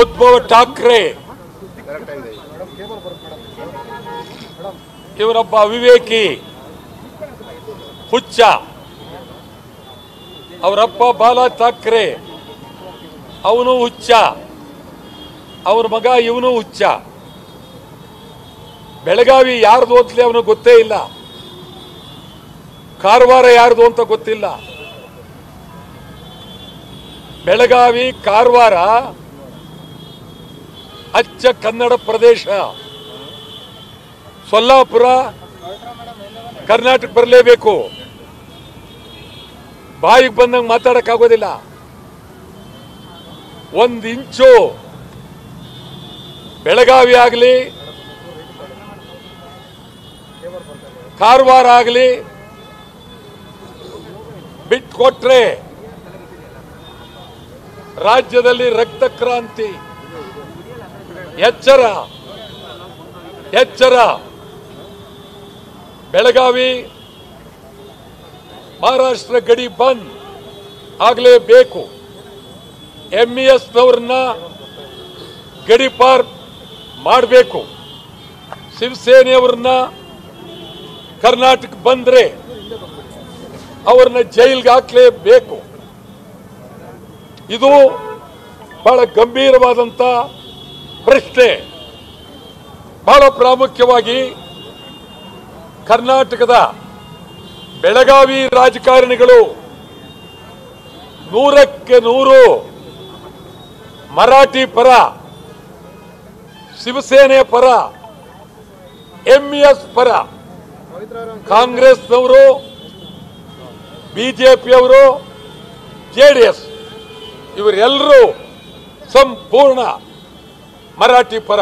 ಉದ್ಭವ್ ಠಾಕ್ರೆ. ಇವರೊಬ್ಬ ಅವಿವೇಕಿ ಹುಚ್ಚ. ಅವರಪ್ಪ ಬಾಲ ಠಾಕ್ರೆ. ಅವನು ಹುಚ್ಚ. ಅವ್ರ ಮಗ ಇವನು ಹುಚ್ಚ. ಬೆಳಗಾವಿ ಯಾರ್ದು ಅಂತಲೇ ಅವನು ಗೊತ್ತೇ ಇಲ್ಲ. ಕಾರವಾರ ಯಾರ್ದು ಅಂತ ಗೊತ್ತಿಲ್ಲ. ಬೆಳಗಾವಿ, ಕಾರವಾರ ಅಚ್ಚ ಕನ್ನಡ ಪ್ರದೇಶ. ಸೊಲ್ಲಾಪುರ ಕರ್ನಾಟಕ ಬರಲೇಬೇಕು. ಬಾಯಿಗೆ ಬಂದಂಗೆ ಮಾತಾಡೋಕ್ಕಾಗೋದಿಲ್ಲ. ಒಂದು ಇಂಚು ಬೆಳಗಾವಿ ಆಗಲಿ, ಕಾರವಾರ ಆಗಲಿ ಬಿಟ್ಕೊಟ್ರೆ ರಾಜ್ಯದಲ್ಲಿ ರಕ್ತ ಕ್ರಾಂತಿ. ಎಚ್ಚರ ಎಚ್ಚರ. ಬೆಳಗಾವಿ ಮಹಾರಾಷ್ಟ್ರ ಗಡಿ ಬಂದ್ ಆಗಲೇಬೇಕು. ಎಂಇಎಸ್ ಗಡಿಪಾರ್ ಗಡಿ ಪಾರ್ ಮಾಡಬೇಕು. ಶಿವಸೇನೆಯವ್ರನ್ನ ಕರ್ನಾಟಕ ಬಂದ್ರೆ ಅವ್ರನ್ನ ಜೈಲ್ಗೆ ಹಾಕಲೇಬೇಕು. ಇದು ಬಹಳ ಗಂಭೀರವಾದಂತ ಪ್ರಶ್ನೆ ಬಹಳ ಪ್ರಾಮುಖ್ಯವಾಗಿ ಕರ್ನಾಟಕದ ಬೆಳಗಾವಿ ರಾಜಕಾರಣಿಗಳು ನೂರಕ್ಕೆ ನೂರು ಮರಾಠಿ ಪರ, ಶಿವಸೇನೆ ಪರ ಎಂಇಎಸ್ ಪರ, ಕಾಂಗ್ರೆಸ್ನವರು ಬಿಜೆಪಿಯವರು ಜೆಡಿಎಸ್ ಇವರೆಲ್ಲರೂ ಸಂಪೂರ್ಣ ಮರಾಠಿ ಪರ